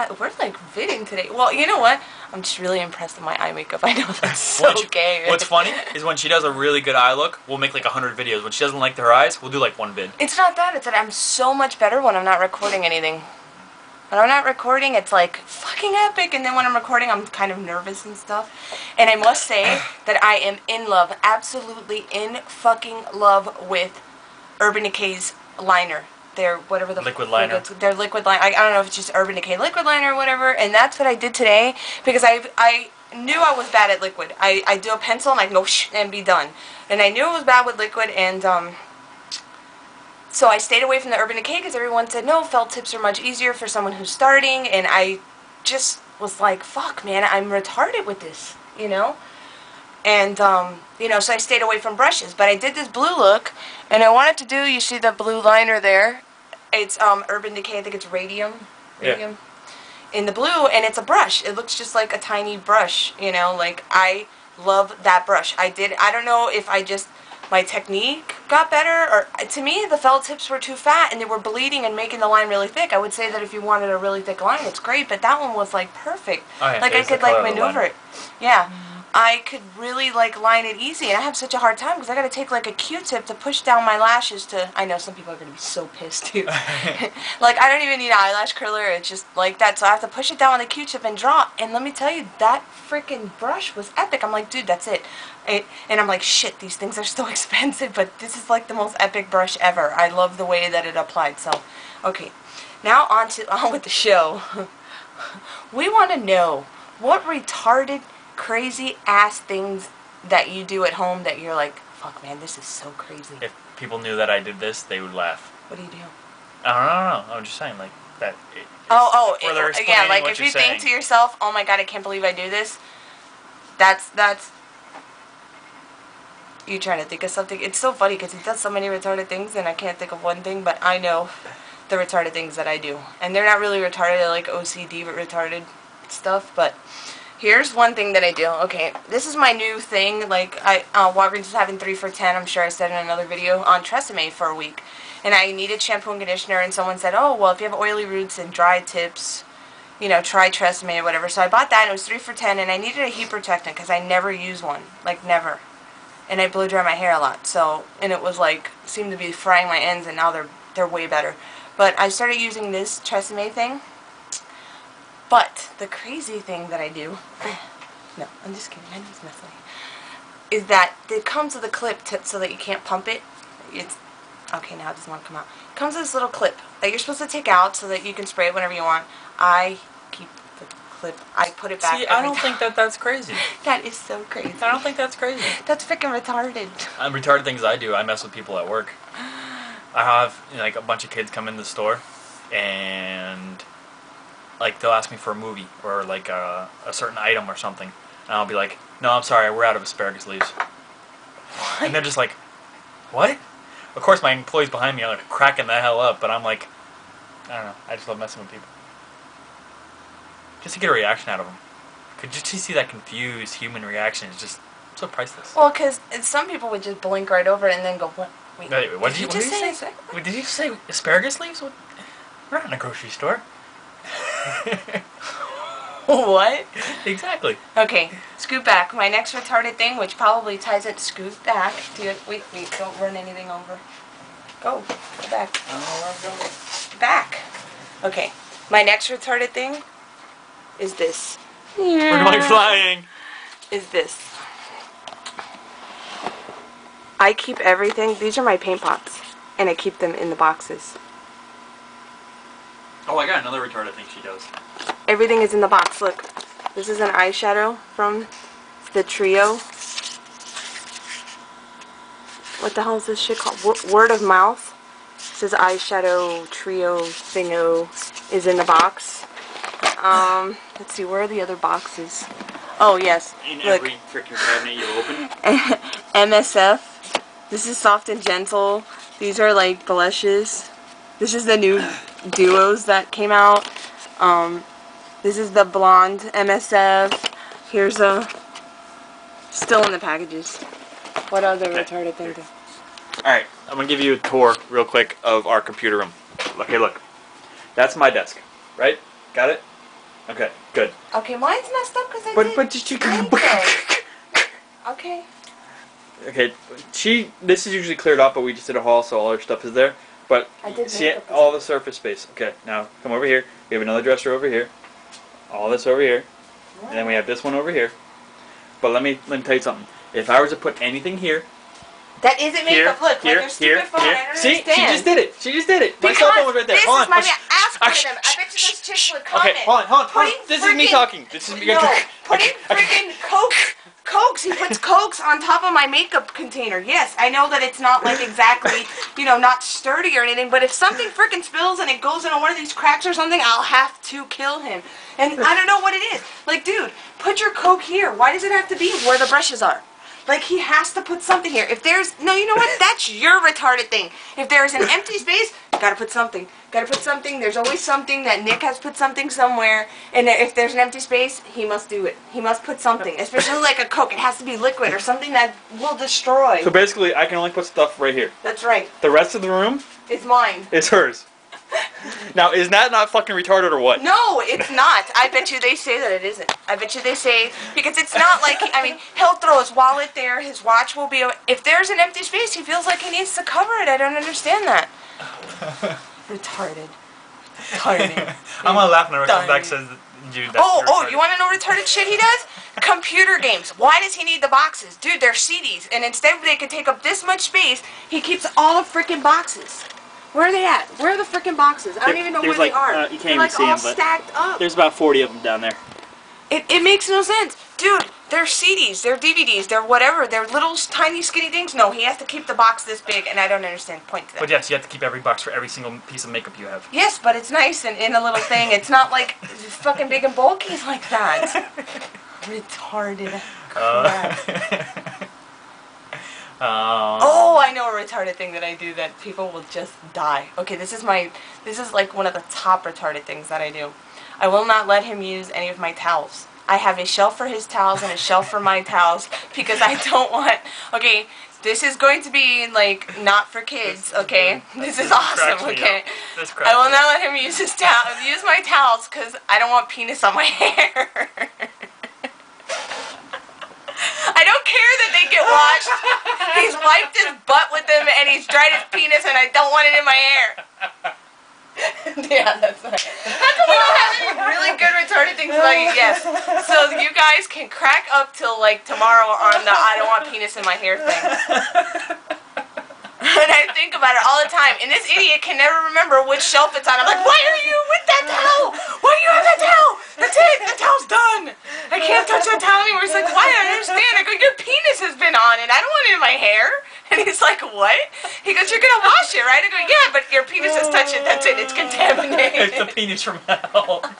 I, we're like fitting today. Well, you know what? I'm just really impressed with my eye makeup. I know that's so Which- gay. What's funny is when she does a really good eye look, we'll make like a hundred videos. When she doesn't like her eyes, we'll do like one vid. It's not that. It's that I'm so much better when I'm not recording anything. When I'm not recording, it's like fucking epic, and then when I'm recording, I'm kind of nervous and stuff. And I must say that I am in love, absolutely in fucking love with Urban Decay's liner. Their whatever the Liquid liner. it's- Their liquid liner. I, I don't know if it's just Urban Decay liquid liner or whatever. And that's what I did today because I I knew I was bad at liquid. I I do a pencil and I go shh and be done. And I knew I was bad with liquid and um. So I stayed away from the Urban Decay because everyone said no, felt tips are much easier for someone who's starting, and I just was like, fuck, man, I'm retarded with this, you know. And um, you know, so I stayed away from brushes, but I did this blue look, and I wanted to do. You see the blue liner there? It's um Urban Decay. I think it's radium, Yeah. in the blue, and it's a brush. It looks just like a tiny brush, you know. Like I love that brush. I did. I don't know if I just my technique got better or to me the felt tips were too fat and they were bleeding and making the line really thick. I would say that if you wanted a really thick line, it's great, but that one was like perfect. Oh, yeah, like I could like color of the maneuver it. Yeah. I could really like line it easy, and I have such a hard time because I got to take like a Q-tip to push down my lashes. To I know some people are gonna be so pissed too. like I don't even need an eyelash curler; it's just like that. So I have to push it down with a Q-tip and draw. And let me tell you, that freaking brush was epic. I'm like, dude, that's it. it. And I'm like, shit, these things are so expensive, but this is like the most epic brush ever. I love the way that it applied. So, okay, now on to on with the show. we want to know what retarded, crazy ass things that you do at home that you're like, fuck, man, this is so crazy. If people knew that I did this, they would laugh. What do you do? I don't know. I don't know. I'm just saying like that. It, Oh, oh, it- yeah, like if you think to yourself, oh my god, I can't believe I do this. That's that's. You trying to think of something? It's so funny because he does so many retarded things, and I can't think of one thing, but I know the retarded things that I do, and they're not really retarded. They're like OCD, but retarded stuff. But here's one thing that I do. Okay, this is my new thing. Like I, uh, Walgreens is having three for ten. I'm sure I said in another video on Tresemme for a week, and I needed shampoo and conditioner, and someone said, oh well, if you have oily roots and dry tips you know, try Tresemme or whatever. So I bought that, and it was three for ten, and I needed a heat protectant because I never use one, like never. And I blow dry my hair a lot, so and it was like seemed to be frying my ends, and now they're they're way better. But I started using this Tresemme thing. But the crazy thing that I do, no, I'm just kidding. I know it's messy. Is that it comes with a clip to, so that you can't pump it. It's okay now. It doesn't want to come out. It comes with this little clip that you're supposed to take out so that you can spray it whenever you want. I keep the clip. I put it back. See, I don't time. think that that's crazy. that is so crazy. I don't think that's crazy. That's freaking retarded. I'm retarded things I do. I mess with people at work. I have you know, like a bunch of kids come in the store, and like they'll ask me for a movie or like a, a certain item or something, and I'll be like, "No, I'm sorry, we're out of asparagus leaves." And they're just like, "What?" Of course, my employees behind me are like cracking the hell up, but I'm like, I don't know. I just love messing with people, just to get a reaction out of them. Could just to see that confused human reaction is just so priceless. Well, because some people would just blink right over it and then go, "What? Wait, Wait, what did you, what just did you say?" did you say asparagus leaves? What? We're not in a grocery store. what? exactly. Okay, scoot back. My next retarded thing, which probably ties it, scoot back. You, wait, wait, don't run anything over. Go, go back. Back. Okay, my next retarded thing is this. Where am I flying? Is this. I keep everything, these are my paint pots, and I keep them in the boxes. Oh, I got another retard I think she does. Everything is in the box. Look, this is an eyeshadow from the Trio. What the hell is this shit called? Wo- Word of Mouth. This is eyeshadow Trio thingo is in the box. Um, let's see, where are the other boxes? Oh yes, In look, every freaking cabinet you open. MSF. This is soft and gentle. These are like blushes. This is the new duos that came out. Um, this is the blonde MSF. Here's a still in the packages. What other Okay, retarded thing? here. Alright, I'm gonna give you a tour real quick of our computer room. Okay, look. That's my desk, right? Got it? Okay, good. Okay, mine's messed up because I But did. but make it. Okay. Okay, she. This is usually cleared up, but we just did a haul, so all our stuff is there. But I did see all the surface space. Okay, now come over here. We have another dresser over here. All this over here, and then we have this one over here. But let me let me tell you something. If I was to put anything here, That isn't here, makeup. Look, here, like your stupid here, phone. here. I don't See, understand. she just did it. She just did it. My Because cell phone was right there. this hold is on. my man. Ask for shh, them. I bet you this chick would comment. Okay, hold on, hold on, hold on. This is me talking. This is me. No, putting freaking Coke, Cokes. He puts Cokes on top of my makeup container. Yes, I know that it's not like exactly, you know, not sturdy or anything. But if something freaking spills and it goes into one of these cracks or something, I'll have to kill him. And I don't know what it is. Like, dude, put your Coke here. Why does it have to be where the brushes are? Like he has to put something here. If there's no, you know what? That's your retarded thing. If there's an empty space, gotta put something. Gotta put something. There's always something that Nick has put something somewhere. And if there's an empty space, he must do it. He must put something, especially like a Coke. It has to be liquid or something that will destroy. So basically, I can only put stuff right here. That's right. The rest of the room It's mine. It's hers. Now, is that not fucking retarded or what? No, it's not. I bet you they say that it isn't. I bet you they say because it's not like I mean he'll throw his wallet there, his watch will be. If there's an empty space, he feels like he needs to cover it. I don't understand that. Retarded. Retarded. I'm gonna laugh when I Done. come back says, dude. That's Oh, oh, you want to know retarded shit he does? Computer games. Why does he need the boxes? Dude, they're CDs. And instead they could take up this much space, he keeps all the freaking boxes. Where are they at? Where are the freaking boxes? I don't There- even know where like, they are. uh, you can't they're even like see them. but stacked up. There's about 40 of them down there. It, it makes no sense. Dude, they're CDs, they're DVDs, they're whatever. They're little tiny skinny things. No, he has to keep the box this big, and I don't understand the point to that. But yes, you have to keep every box for every single piece of makeup you have. Yes, but it's nice and in a little thing. It's not like fucking big and bulky like that. Retarded Uh, um, Oh, I know a retarded thing that I do that people will just die. Okay, this is my this is like one of the top retarded things that I do. I will not let him use any of my towels. I have a shelf for his towels and a shelf for my towels because I don't want Okay, this is going to be like not for kids, okay? This is awesome, okay? I will not let him use his towel use my towels cuz I don't want penis on my hair. I don't care that they get washed. He's wiped his butt with them and he's dried his penis and I don't want it in my hair. yeah, that's right. How come we don't have any really good retarded things about you? Yes. So you guys can crack up till like tomorrow on the I don't want penis in my hair thing. And I think about it all the time. And this idiot can never remember which shelf it's on. I'm like, why are you with that towel? Why do you have that towel? That's it. The towel's done. I can't touch that towel anymore. He's like, why? I don't understand. I go, your penis has been on it. I don't want it in my hair. And he's like, what? He goes, you're going to wash it, right? I go, yeah, but your penis has touched it. That's it. It's contaminated. it's the penis from hell.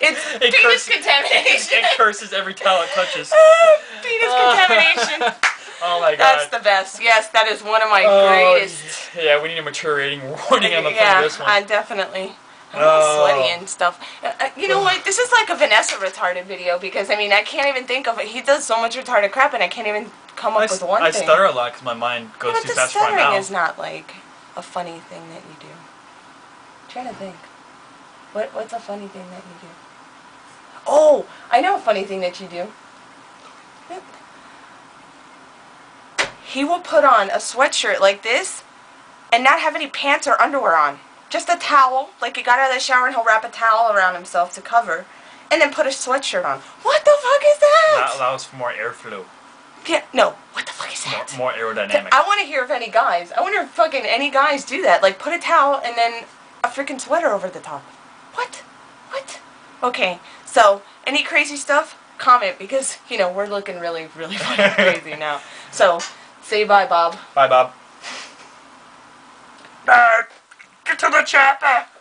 It's It penis curses- contamination. it curses every towel it touches. penis contamination. Oh my god. That's the best. Yes, that is one of my Oh, greatest. Yeah, we need a mature rating warning on the yeah, of this one. I definitely. I'm Oh. all sweaty and stuff. Uh, you know what? This is like a Vanessa retarded video because I mean I can't even think of it. He does so much retarded crap and I can't even come up I, with one I thing. I stutter a lot because my mind goes Yeah, too fast for my stuttering is not like a funny thing that you do. I'm trying to think. What what's a funny thing that you do? Oh, I know a funny thing that you do. He will put on a sweatshirt like this and not have any pants or underwear on. Just a towel, like he got out of the shower and he'll wrap a towel around himself to cover, and then put a sweatshirt on. What the fuck is That that? allows for more airflow, Yeah, no, what the fuck is more, that? more aerodynamic. I want to hear if any guys. I wonder if fucking any guys do that. Like put a towel and then a freaking sweater over the top. What? What? Okay. So any crazy stuff? Comment because you know we're looking really, really fucking crazy now. So say bye, Bob. Bye, Bob. Get to the chopper.